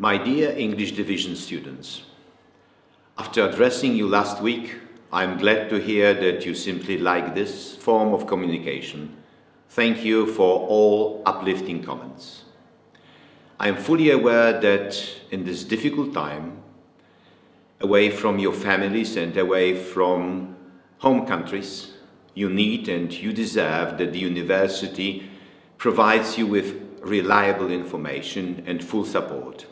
My dear English Division students, after addressing you last week, I'm glad to hear that you simply like this form of communication. Thank you for all uplifting comments. I am fully aware that in this difficult time, away from your families and away from home countries, you need and you deserve that the university provides you with reliable information and full support.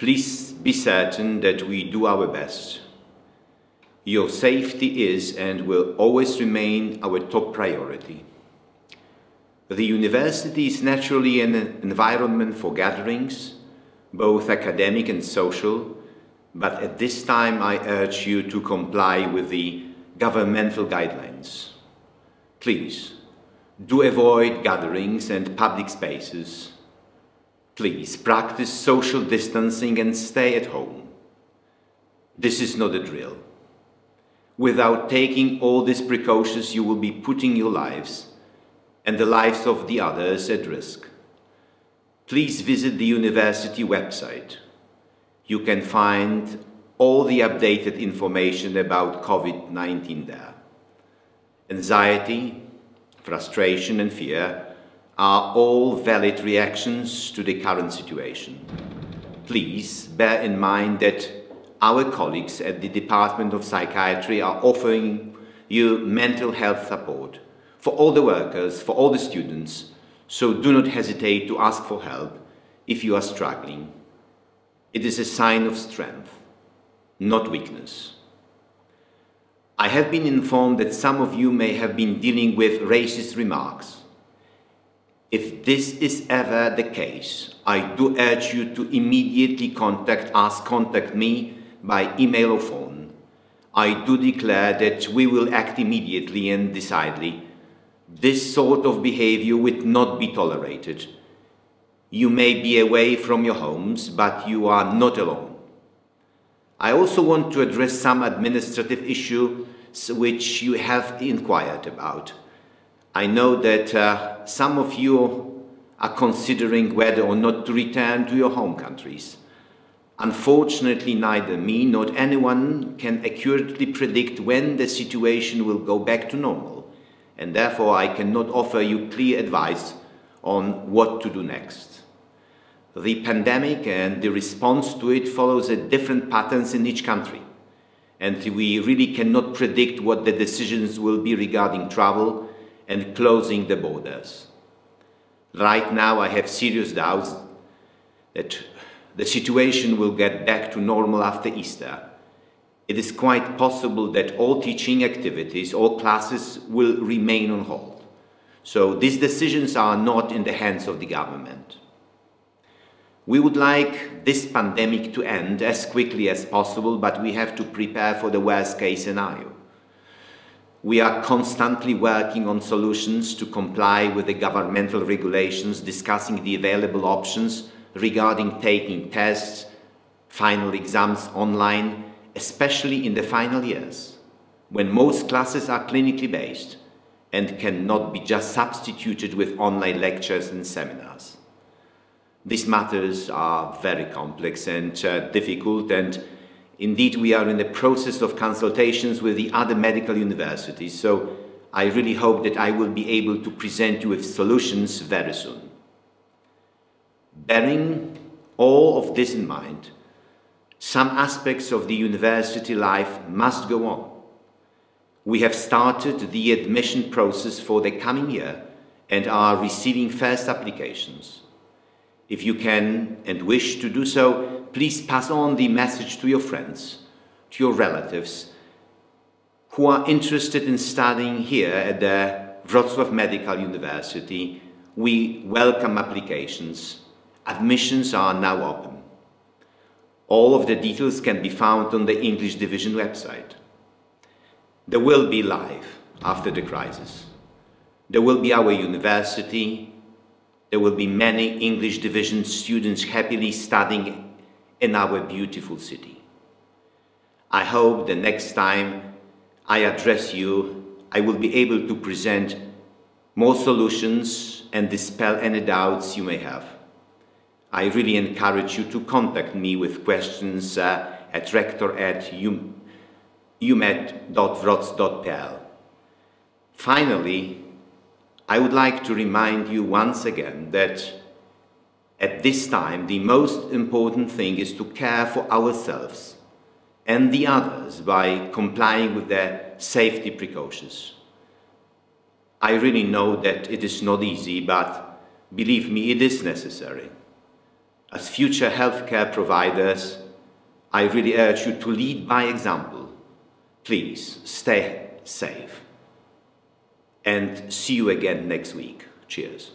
Please be certain that we do our best. Your safety is and will always remain our top priority. The university is naturally an environment for gatherings, both academic and social, but at this time I urge you to comply with the governmental guidelines. Please, do avoid gatherings and public spaces. Please practice social distancing and stay at home. This is not a drill. Without taking all these precautions, you will be putting your lives and the lives of the others at risk. Please visit the university website. You can find all the updated information about COVID-19 there. Anxiety, frustration and fear are all valid reactions to the current situation. Please bear in mind that our colleagues at the Department of Psychiatry are offering you mental health support for all the workers, for all the students, so do not hesitate to ask for help if you are struggling. It is a sign of strength, not weakness. I have been informed that some of you may have been dealing with racist remarks. If this is ever the case, I do urge you to immediately contact us, contact me by email or phone. I do declare that we will act immediately and decidedly. This sort of behavior would not be tolerated. You may be away from your homes, but you are not alone. I also want to address some administrative issues which you have inquired about. I know that uh, some of you are considering whether or not to return to your home countries. Unfortunately, neither me nor anyone can accurately predict when the situation will go back to normal, and therefore I cannot offer you clear advice on what to do next. The pandemic and the response to it follows a different patterns in each country. And we really cannot predict what the decisions will be regarding travel and closing the borders. Right now, I have serious doubts that the situation will get back to normal after Easter. It is quite possible that all teaching activities, all classes will remain on hold. So these decisions are not in the hands of the government. We would like this pandemic to end as quickly as possible, but we have to prepare for the worst case scenario. We are constantly working on solutions to comply with the governmental regulations, discussing the available options regarding taking tests, final exams online, especially in the final years, when most classes are clinically based and cannot be just substituted with online lectures and seminars. These matters are very complex and uh, difficult and indeed we are in the process of consultations with the other medical universities so I really hope that I will be able to present you with solutions very soon. Bearing all of this in mind, some aspects of the university life must go on. We have started the admission process for the coming year and are receiving first applications. If you can and wish to do so, please pass on the message to your friends, to your relatives who are interested in studying here at the Wrocław Medical University. We welcome applications. Admissions are now open. All of the details can be found on the English Division website. There will be life after the crisis. There will be our university, there will be many English division students happily studying in our beautiful city. I hope the next time I address you, I will be able to present more solutions and dispel any doubts you may have. I really encourage you to contact me with questions uh, at rektor at umed.wroc.pl. Finally, I would like to remind you once again that at this time the most important thing is to care for ourselves and the others by complying with their safety precautions. I really know that it is not easy, but believe me, it is necessary. As future healthcare providers, I really urge you to lead by example. Please stay safe. And see you again next week. Cheers.